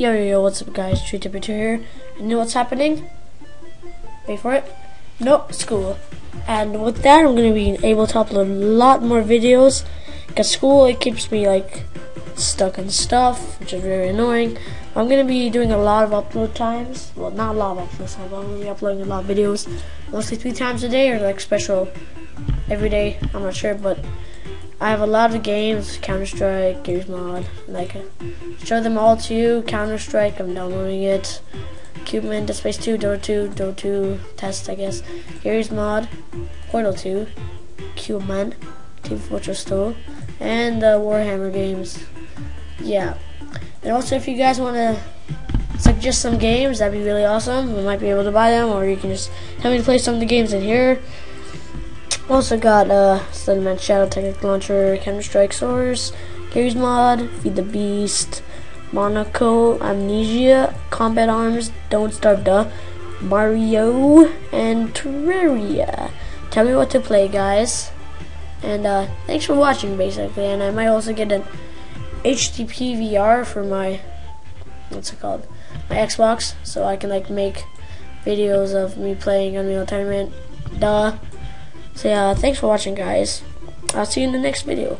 Yo, yo, yo, what's up, guys? Tree 2 here. And you know what's happening? Wait for it. Nope, school. And with that, I'm to be able to upload a lot more videos. Because school, it keeps me, like, stuck on stuff, which is very annoying. I'm to be doing a lot of upload times. Well, not a lot of upload times, I'm to be uploading a lot of videos. Mostly three times a day, or, like, special every day. I'm not sure, but I have a lot of games, Counter Strike, Garry's Mod, like show them all to you. Counter Strike, I'm downloading it. Cubeman, Dead Space 2, Dota 2, Dota 2 test, I guess. Garry's Mod, Portal 2, Cubeman, Team Fortress 2, and the Warhammer games. Yeah. And also, if you guys want to suggest some games, that'd be really awesome. We might be able to buy them, or you can just tell me play some of the games in here. Also got uh, Slenderman Shadow Tactic Launcher, Counter Strike Source, Garry's Mod, Feed the Beast, Monaco, Amnesia, Combat Arms, Don't Starve Duh, Mario, and Terraria. Tell me what to play, guys. And uh, thanks for watching, basically. And I might also get an HD PVR for my what's it called, my Xbox, so I can like make videos of me playing Unreal Tournament. Duh. So yeah, thanks for watching guys. I'll see you in the next video.